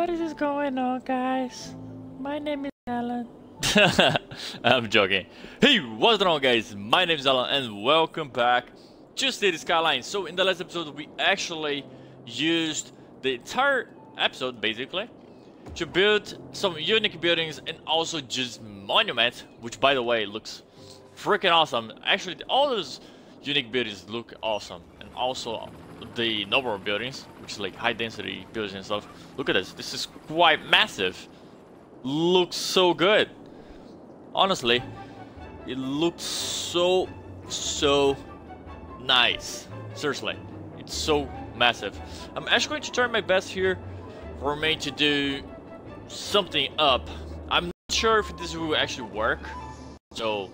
what is going on, guys? My name is Alan. I'm joking. Hey, what's going on, guys? My name is Alan, and welcome back to City Skyline. So, in the last episode, we actually used the entire episode, basically, to build some unique buildings and also just monuments, which, by the way, looks freaking awesome. Actually, all those unique buildings look awesome, and also the noble buildings, like high density buildings and stuff. Look at this. This is quite massive. Looks so good. Honestly, it looks so, so nice. Seriously, it's so massive. I'm actually going to try my best here for me to do something up. I'm not sure if this will actually work. So,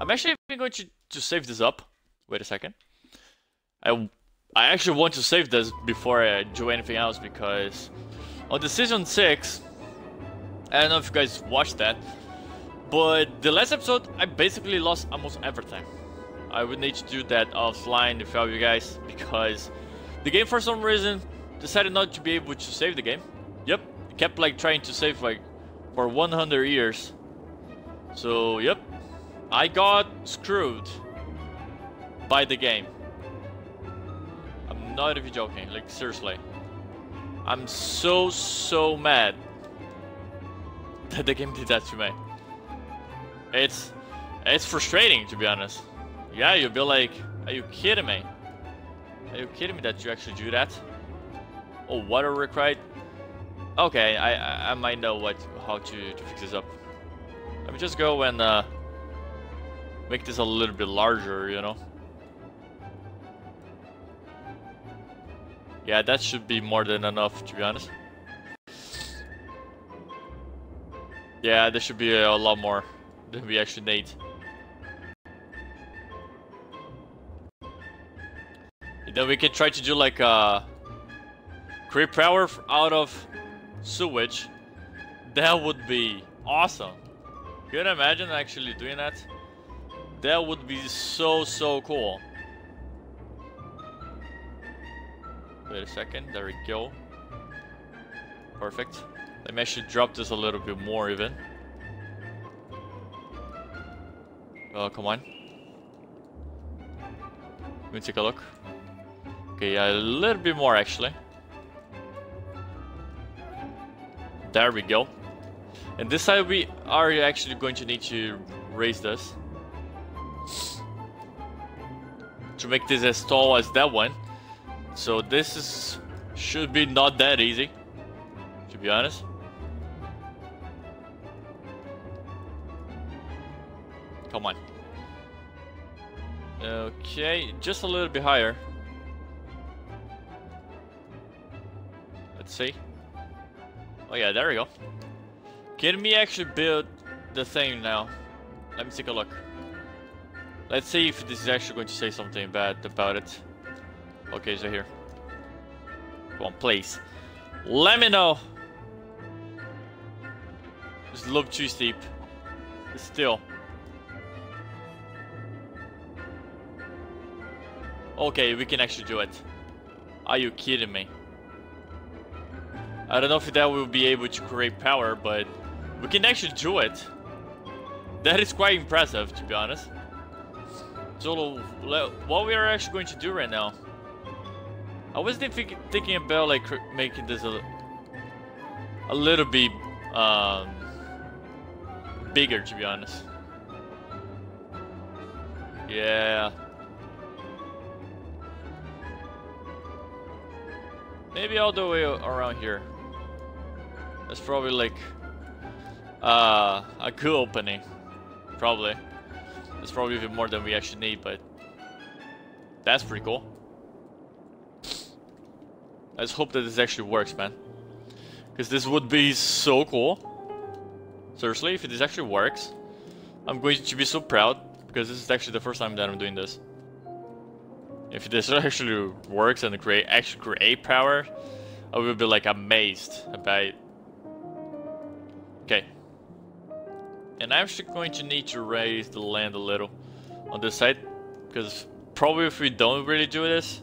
I'm actually going to, to save this up. Wait a second. I I actually want to save this before I do anything else because on the season 6, I don't know if you guys watched that, but the last episode I basically lost almost everything. I would need to do that offline to tell you guys because the game for some reason decided not to be able to save the game. Yep, kept like trying to save like for 100 years. So yep, I got screwed by the game not even joking. Like, seriously. I'm so, so mad that the game did that to me. It's, it's frustrating, to be honest. Yeah, you'll be like, are you kidding me? Are you kidding me that you actually do that? Oh, water required? Okay, I, I might know what how to, to fix this up. Let me just go and uh, make this a little bit larger, you know? Yeah, that should be more than enough, to be honest. Yeah, there should be a, lot more than we actually need. And then we can try to do like a uh, creep power out of sewage. That would be awesome. Can you imagine actually doing that? That would be so, so cool. Wait a second, there we go. Perfect. Let me actually drop this a little bit more even. Oh, come on. Let me take a look. Okay, a little bit more actually. There we go. And this side we are actually going to need to raise this. To make this as tall as that one. So this is should be not that easy, to be honest. Come on. Okay, just a little bit higher. Let's see. Oh yeah, there we go. Can we actually build the thing now? Let me take a look. Let's see if this is actually going to say something bad about it. Okay, so here. Come on, please. Let me know. A little too steep. Still. Okay, we can actually do it. Are you kidding me? I don't know if that will be able to create power, but we can actually do it. That is quite impressive, to be honest. So, what we are actually going to do right now I was think thinking about like making this a, a little bit um, bigger, to be honest. Yeah. Maybe all the way around here. That's probably like uh, a good opening. Probably. That's probably even more than we actually need, but that's pretty cool. Let's hope that this actually works, man. Because this would be so cool. Seriously, if this actually works, I'm going to be so proud. Because this is actually the first time that I'm doing this. If this actually works and create actually create power, I will be like amazed about it. Okay. And I'm actually going to need to raise the land a little on this side. Because probably if we don't really do this,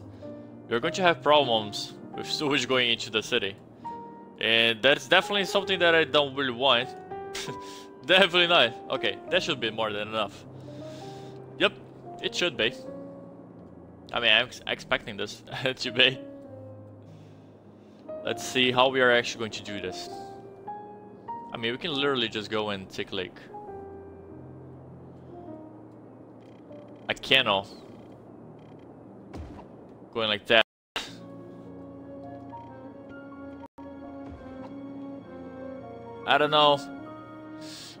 we're going to have problems with sewage going into the city. And that's definitely something that I don't really want. definitely not. Okay, that should be more than enough. Yep, it should be. I mean, I'm expecting this to be. Let's see how we are actually going to do this. I mean, we can literally just go and take a canal going like that. I don't know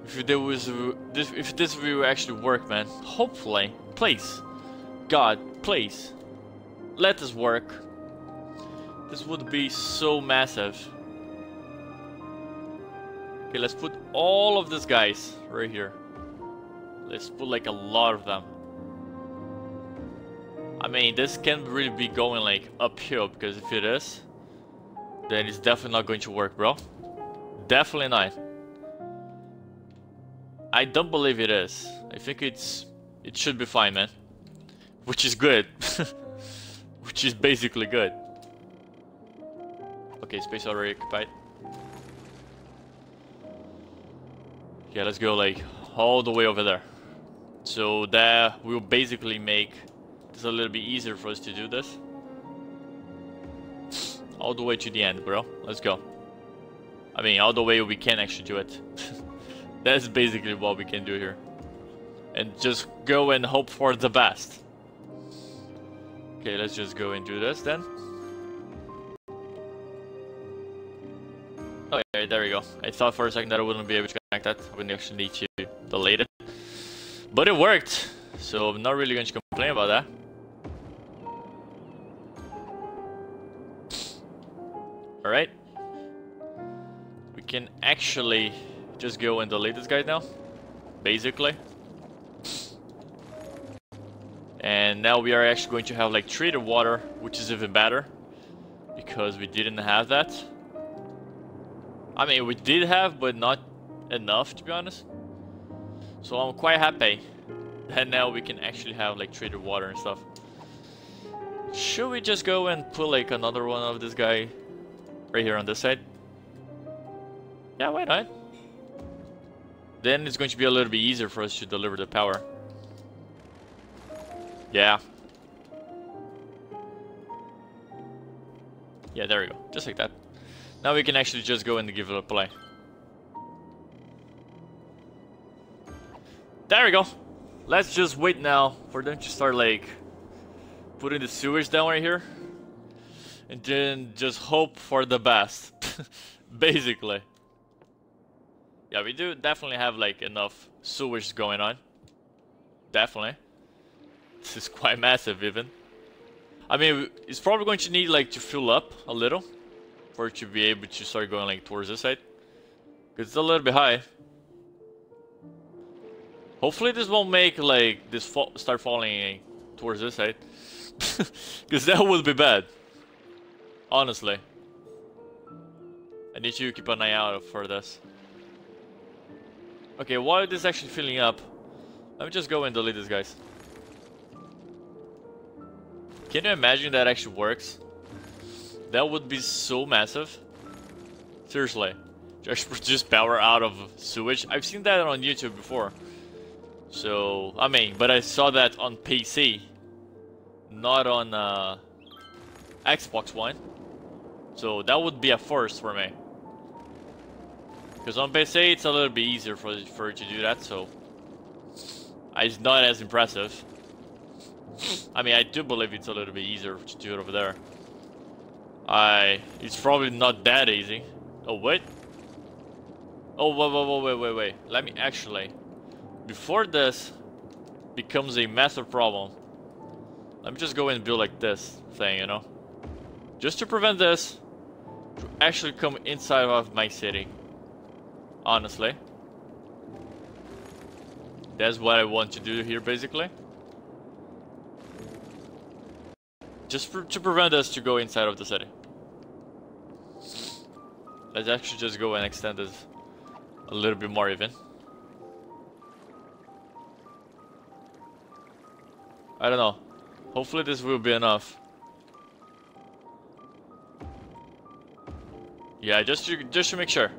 if there was if this will actually work, man. Hopefully, please, God, please, let this work. This would be so massive. Okay, let's put all of these guys right here. Let's put like a lot of them. I mean, this can't really be going like uphill because if it is, then it's definitely not going to work, bro. Definitely not. I don't believe it is. I think it's it should be fine, man. Which is good. Which is basically good. Okay, space already occupied. Yeah, let's go like all the way over there. So that will basically make this a little bit easier for us to do this. All the way to the end, bro. Let's go. I mean, all the way we can actually do it. That's basically what we can do here. And just go and hope for the best. Okay, let's just go and do this then. Okay, there we go. I thought for a second that I wouldn't be able to connect that. I wouldn't actually need to delete it. But it worked, so I'm not really going to complain about that. Alright. Can actually just go and delete this guy now. Basically. And now we are actually going to have like treated water, which is even better. Because we didn't have that. I mean, we did have, but not enough, to be honest. So I'm quite happy that now we can actually have like treated water and stuff. Should we just go and put like another one of this guy right here on this side? Yeah, why not? Then it's going to be a little bit easier for us to deliver the power. Yeah. Yeah, there we go. Just like that. Now we can actually just go and give it a play. There we go. Let's just wait now for them to start like putting the sewage down right here. And then just hope for the best. Basically. Yeah, we do definitely have like enough sewage going on. Definitely. This is quite massive even. I mean, it's probably going to need like to fill up a little for it to be able to start going like towards this side. Because it's a little bit high. Hopefully this won't make like this fall start falling towards this side. Because that would be bad. Honestly. I need you to keep an eye out for this. Okay, while this is actually filling up, let me just go and delete these guys. Can you imagine that actually works? That would be so massive. Seriously. Just produce power out of sewage. I've seen that on YouTube before. So, I mean, but I saw that on PC. Not on uh, Xbox One. So that would be a first for me. Because on PC it's a little bit easier for, for it to do that, so... It's not as impressive. I mean, I do believe it's a little bit easier to do it over there. I... It's probably not that easy. Oh, wait. Oh, wait, wait, wait, wait, wait, wait. Let me actually... Before this becomes a massive problem, let me just go and build like this thing, you know? Just to prevent this to actually come inside of my city. Honestly. That's what I want to do here, basically. Just for, to prevent us to go inside of the city. Let's actually just go and extend this a little bit more even. I don't know. Hopefully this will be enough. Yeah, just to, just to make sure.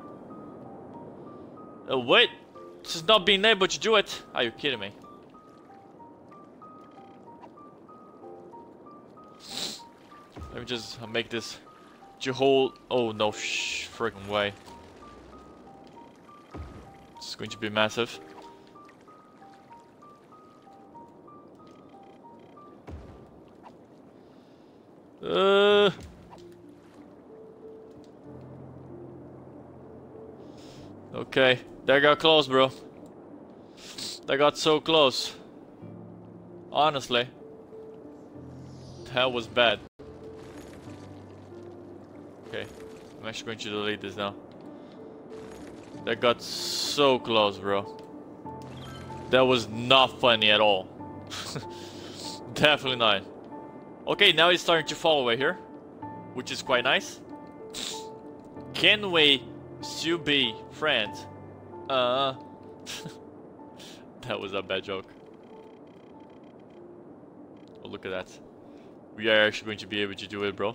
Uh, wait! Just not being able to do it? Are you kidding me? Let me just make this to hold. Oh no, shh, freaking way. It's going to be massive. Uh. Okay, that got close, bro. That got so close. Honestly. That was bad. Okay, I'm actually going to delete this now. That got so close, bro. That was not funny at all. Definitely not. Okay, now it's starting to fall away here, which is quite nice. Can we still be friends? Uh, that was a bad joke. Oh, look at that. We are actually going to be able to do it, bro.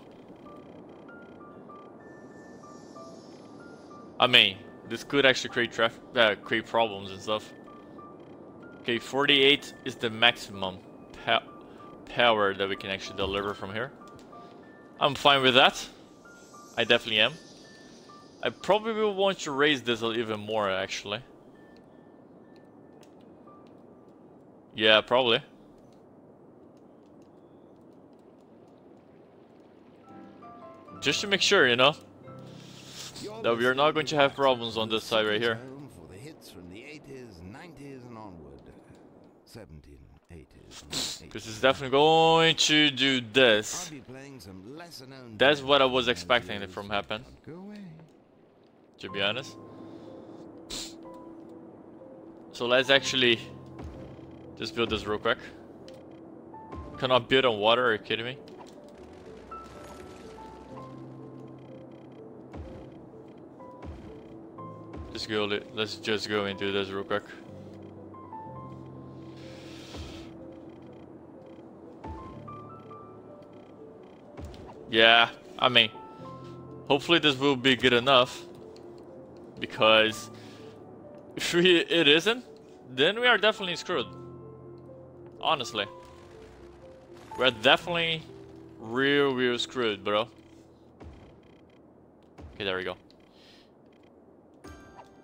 I mean, this could actually create traffic, uh, create problems and stuff. Okay, 48 is the maximum power that we can actually deliver from here. I'm fine with that. I definitely am. I probably will want to raise this even more, actually. Yeah, probably. Just to make sure, you know? That we are not going to have problems on this side right here. For the hits from the 80s, 90s and onward. 1780s. This is definitely going to do this. That's what I was expecting it from happen. To be honest. So let's actually just build this real quick. Cannot build on water, are you kidding me? Just go, let's just go and do this real quick. Yeah, I mean, hopefully this will be good enough. Because if we, it isn't, then we are definitely screwed. Honestly. We're definitely real, real screwed, bro. Okay, there we go.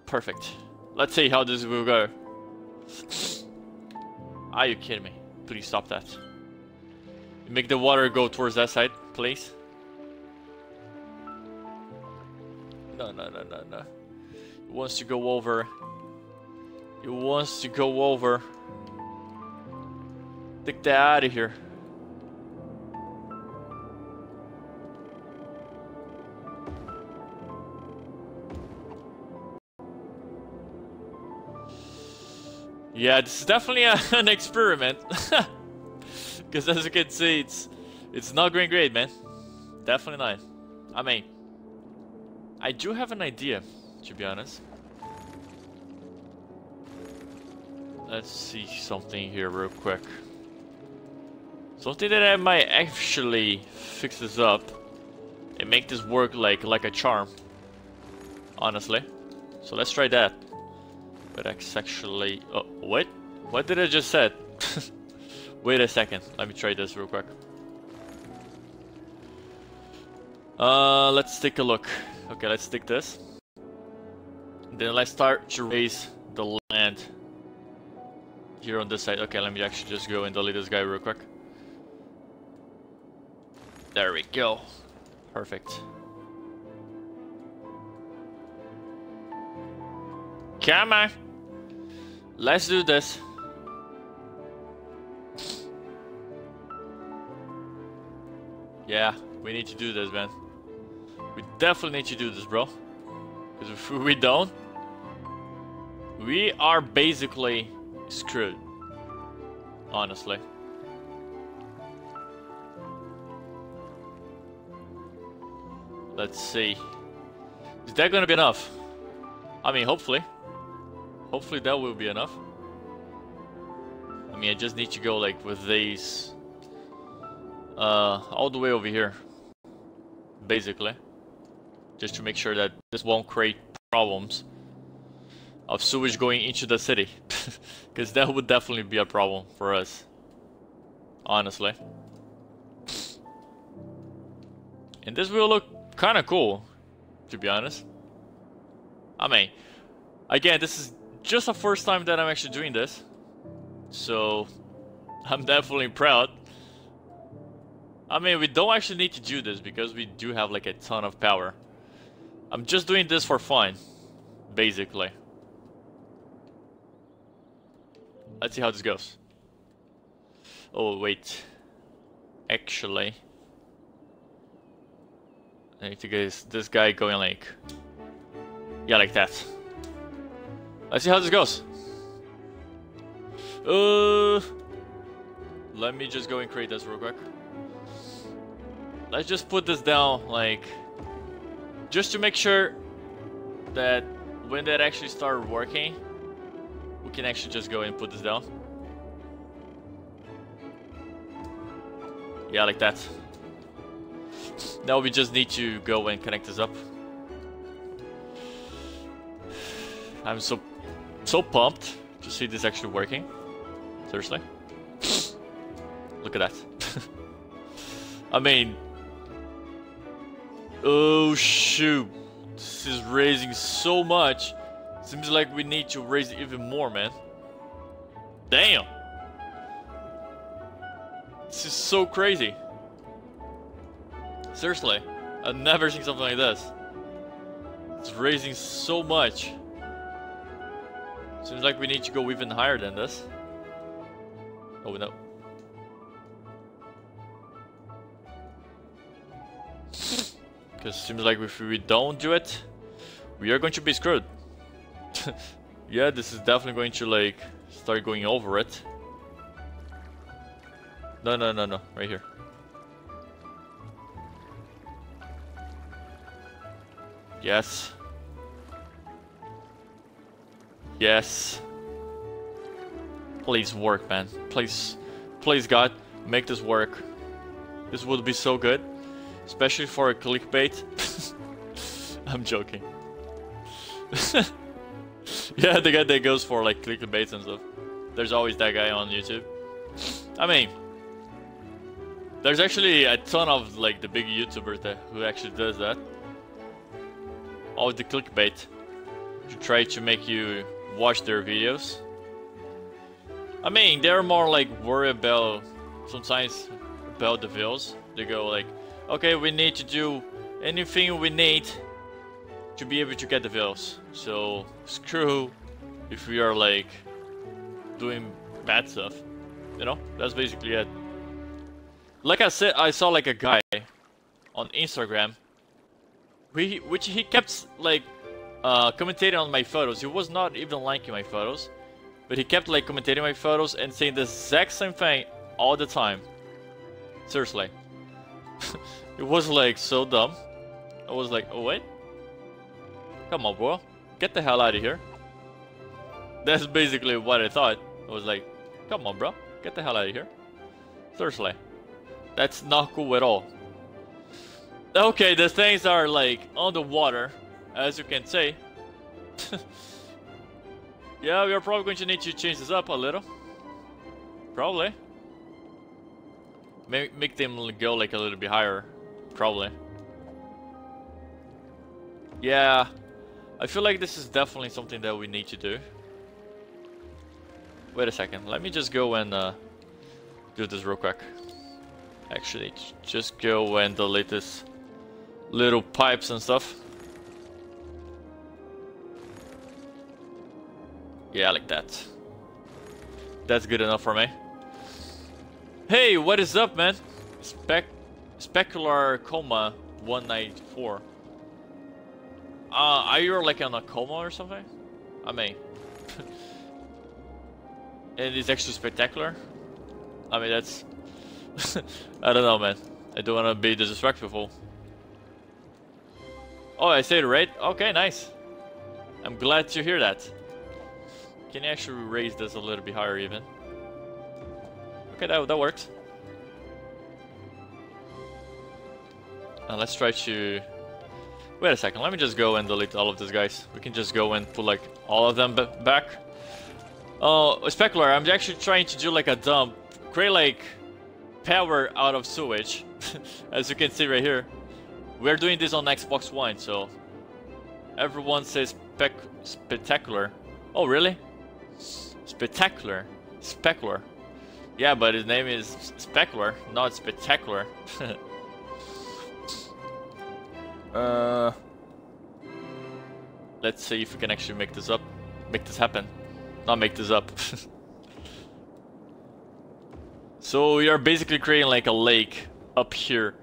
Perfect. Let's see how this will go. Are you kidding me? Please stop that. Make the water go towards that side, please. No, no, no, no, no. It wants to go over. It wants to go over. Take that out of here. Yeah, this is definitely a, an experiment. Because as you can see, it's it's not going great, man. Definitely not. I mean, I do have an idea, to be honest. Let's see something here real quick. Something that I might actually fix this up and make this work like like a charm. Honestly. So let's try that. But actually... Oh, what? What did I just said? Wait a second. Let me try this real quick. Uh, let's take a look. Okay, let's take this. Then let's start to raise the land here on this side. Okay, let me actually just go and delete this guy real quick. There we go. Perfect. Come on. Let's do this. Yeah, we need to do this, man. We definitely need to do this, bro. Because if we don't, we are basically screwed. Honestly. Let's see. Is that gonna be enough? I mean, hopefully. Hopefully that will be enough. I mean, I just need to go like with these uh, all the way over here, basically. just to make sure that this won't create problems of sewage going into the city. Because that would definitely be a problem for us. Honestly. And this will look kind of cool, to be honest. I mean, again, this is just the first time that I'm actually doing this. So, I'm definitely proud. I mean, we don't actually need to do this because we do have like a ton of power. I'm just doing this for fun, basically. Let's see how this goes. Oh, wait. Actually... I need to get this guy going like... Yeah, like that. Let's see how this goes. Uh... Let me just go and create this real quick. Let's just put this down, like... Just to make sure that when that actually started working, we can actually just go and put this down. Yeah, like that. Now we just need to go and connect this up. I'm so so pumped to see this actually working. Seriously. Look at that. I mean... Oh shoot. This is raising so much. Seems like we need to raise it even more, man. Damn. This is so crazy. Seriously, I've never seen something like this. It's raising so much. Seems like we need to go even higher than this. Oh no. Because seems like if we don't do it, we are going to be screwed. yeah, this is definitely going to like start going over it. No, no, no, no, right here. Yes. Yes. Please work, man. Please, please God, make this work. This would be so good. Especially for a clickbait. I'm joking. yeah, the guy that goes for like clickbait and stuff. There's always that guy on YouTube. I mean, there's actually a ton of like the big YouTubers that who actually does that all the clickbait to try to make you watch their videos. I mean, they're more like worried about sometimes about the views. They go like, okay, we need to do anything we need to be able to get the views. So screw if we are like doing bad stuff. You know, that's basically it. Like I said, I saw like a guy on Instagram we, which he kept like uh, commentating on my photos. He was not even liking my photos, but he kept like commentating my photos and saying the exact same thing all the time. Seriously, it was like so dumb. I was like, oh wait, come on, bro, get the hell out of here. That's basically what I thought. I was like, come on, bro, get the hell out of here. Seriously, that's not cool at all. Okay, the things are like on the water, as you can see. yeah, we are probably going to need to change this up a little. Probably. Make, make them go like a little bit higher. Probably. Yeah. I feel like this is definitely something that we need to do. Wait a second. Let me just go and uh, do this real quick. Actually, just go and delete this little pipes and stuff. Yeah, like that. That's good enough for me. Hey, what is up, man? Spec Specular Coma 194. Uh, are you like on a coma or something? I mean, And it is extra spectacular. I mean, that's... I don't know, man. I don't want to be disrespectful. Oh, I said right? Okay, nice. I'm glad to hear that. Can you actually raise this a little bit higher even? Okay, that, that works. Now let's try to Wait a second, let me just go and delete all of these guys. We can just go and put like all of them back. Oh, uh, Specular, I'm actually trying to do like a dump. Create like power out of sewage. As you can see right here. We're doing this on Xbox One, so everyone says spec spectacular. Oh, really? Spectacular. Specular. Yeah, but his name is Specular, not Spectacular. uh, let's see if we can actually make this up. Make this happen. Not make this up. so we are basically creating like a lake up here.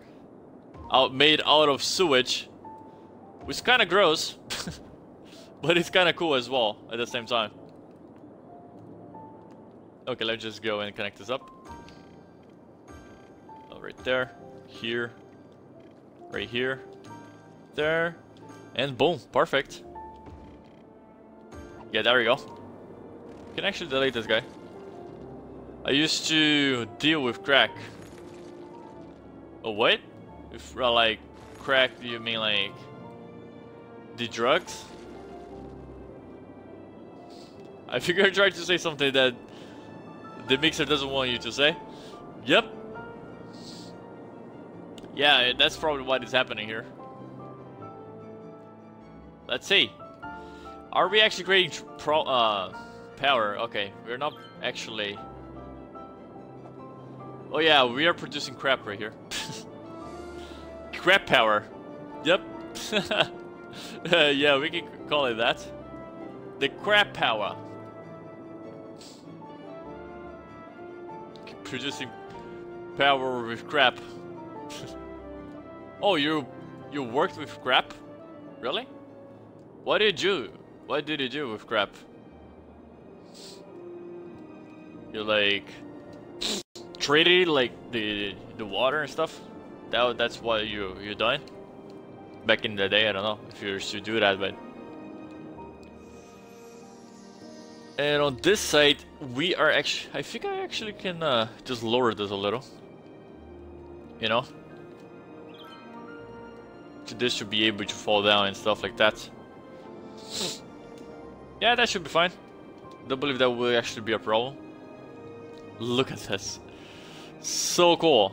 Out, made out of sewage. Which is kind of gross. but it's kind of cool as well at the same time. Okay, let's just go and connect this up. Oh, right there, here, right here, there, and boom, perfect. Yeah, there we go. Can actually delete this guy. I used to deal with crack. Oh, what? If uh, like crack, do you mean like the drugs? I figured I tried to say something that the Mixer doesn't want you to say. Yep. Yeah, that's probably what is happening here. Let's see. Are we actually creating pro uh, power? Okay, we're not actually... Oh yeah, we are producing crap right here. crap power. Yep. uh, yeah, we can call it that. The crap power. producing power with crap. oh, you you worked with crap? Really? What did you do? What did you do with crap? You like traded like the the water and stuff. That that's what you you done back in the day. I don't know if you should do that, but And on this side, we are actually... I think I actually can uh, just lower this a little. You know? So this should be able to fall down and stuff like that. Yeah, that should be fine. Don't believe that will actually be a problem. Look at this. So cool.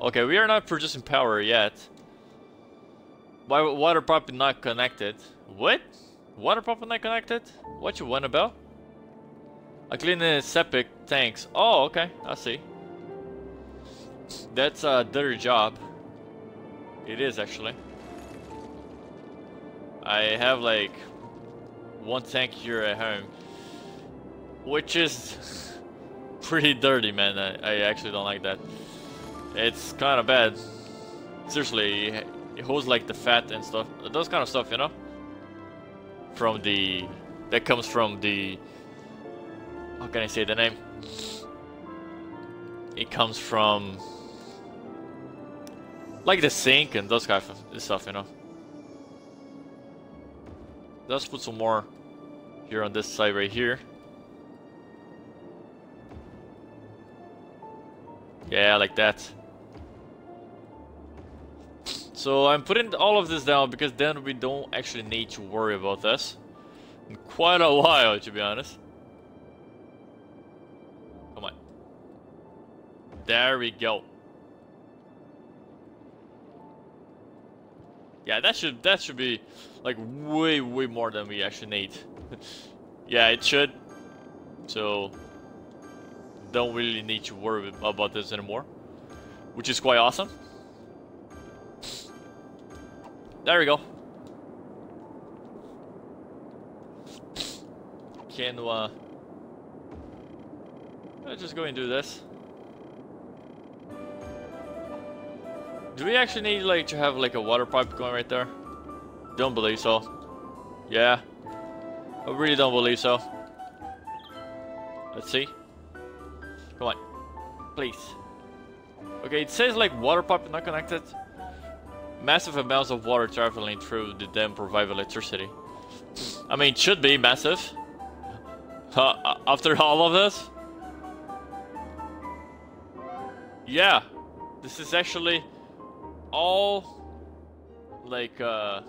Okay, we are not producing power yet. Why water pump not connected? What? Water pump not connected? What you want about? I clean the septic tanks. Oh, okay. I see. That's a dirty job. It is actually. I have like one tank here at home, which is pretty dirty, man. I, I actually don't like that. It's kind of bad. Seriously, it holds like the fat and stuff. Those kind of stuff, you know from the that comes from the how can I say the name? It comes from like the sink and those kind of stuff, you know. Let's put some more here on this side right here. Yeah, like that. So I'm putting all of this down because then we don't actually need to worry about this. In quite a while, to be honest. Come on. There we go. Yeah, that should that should be like way way more than we actually need. yeah, it should. So don't really need to worry about this anymore, which is quite awesome. There we go. Can uh let's just go and do this. Do we actually need like to have like a water pipe going right there? Don't believe so. Yeah. I really don't believe so. Let's see. Come on. Please. Okay, it says like water pipe not connected. Massive amounts of water traveling through the dam provide electricity. I mean, it should be massive. Uh, after all of this? Yeah. This is actually all like uh,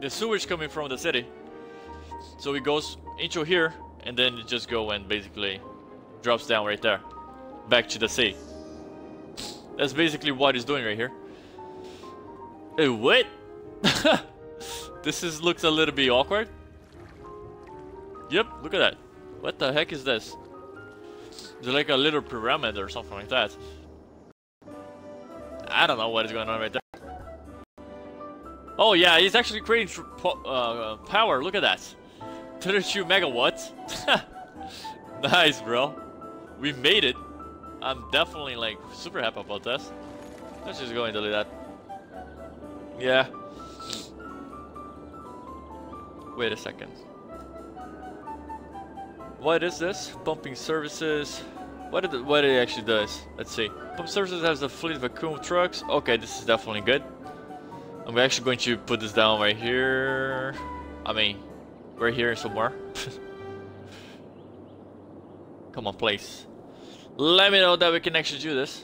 the sewage coming from the city. So it goes into here, and then it just go and basically drops down right there, back to the sea. That's basically what it's doing right here. Hey, what? this is looks a little bit awkward. Yep, look at that. What the heck is this? Is it like a little pyramid or something like that? I don't know what is going on right there. Oh yeah, he's actually creating uh, power. Look at that. 32 megawatts. nice, bro. We made it. I'm definitely like super happy about this. Let's just go and delete that. Yeah. Wait a second. What is this? Pumping services. What it what it actually does? Let's see. Pump services has a fleet of vacuum trucks. Okay, this is definitely good. I'm actually going to put this down right here. I mean, right here somewhere. Come on, please. Let me know that we can actually do this.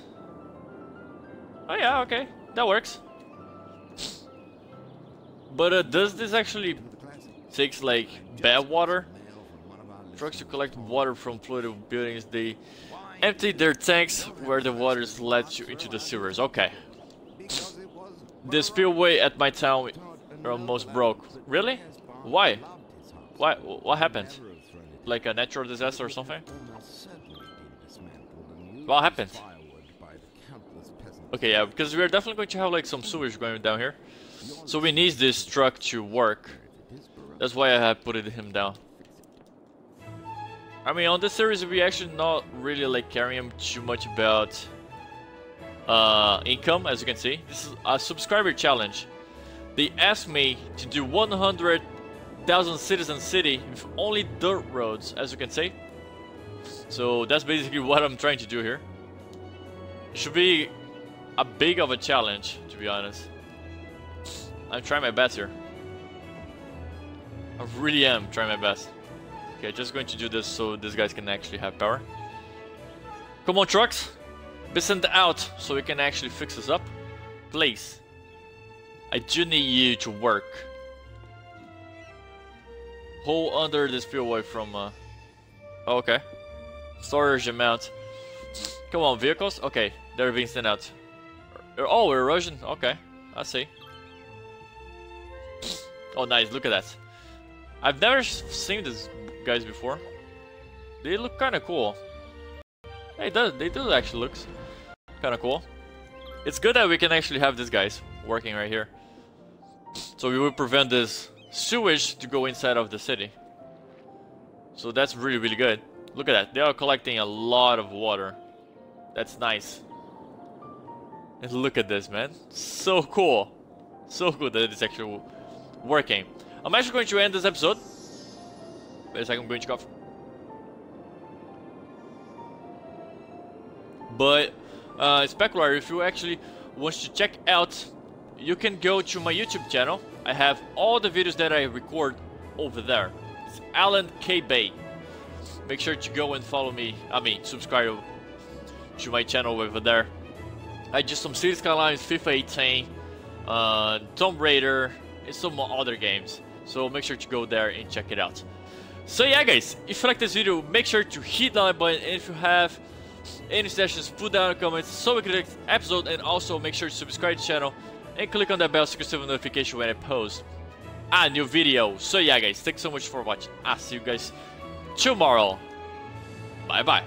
Oh yeah, okay. That works. But uh, does this actually takes like bad water? Trucks to collect water from flooded buildings, they empty their tanks where the waters led you into the sewers. Okay. The spillway at my town almost broke. Really? Why? Why? What happened? Like a natural disaster or something? What happened? Okay, yeah, because we're definitely going to have like some sewage going down here. So we need this truck to work. That's why I have put him down. I mean, on this series, we actually not really like caring too much about uh, income, as you can see. This is a subscriber challenge. They asked me to do 100,000 citizen city with only dirt roads, as you can see. So that's basically what I'm trying to do here. It should be a big of a challenge, to be honest. I'm trying my best here. I really am trying my best. Okay, just going to do this so these guys can actually have power. Come on, trucks! Be sent out so we can actually fix this up. Please. I do need you to work. Hold under this away from... Uh... Oh, okay. Storage amount. Come on, vehicles? Okay, they're being sent out. Oh, erosion. Okay, I see. Oh, nice. Look at that. I've never seen these guys before. They look kind of cool. Hey, does they do actually looks kind of cool. It's good that we can actually have these guys working right here. So we will prevent this sewage to go inside of the city. So that's really, really good. Look at that. They are collecting a lot of water. That's nice. And look at this, man. So cool. So cool that it's actually working. I'm actually going to end this episode. Wait a second, to cough. But, uh, Specular, if you actually want to check out, you can go to my YouTube channel. I have all the videos that I record over there. It's Alan K. Bay. Make sure to go and follow me, I mean, subscribe to my channel over there. I just some Cities Skylines, FIFA 18, uh, Tomb Raider, and some other games. So make sure to go there and check it out. So yeah guys, if you like this video, make sure to hit the like button and if you have any suggestions, put down in the comments so we can next episode and also make sure to subscribe to the channel and click on that bell so you receive a notification when I post a new video. So yeah guys, thanks so much for watching. I'll see you guys tomorrow. Bye bye.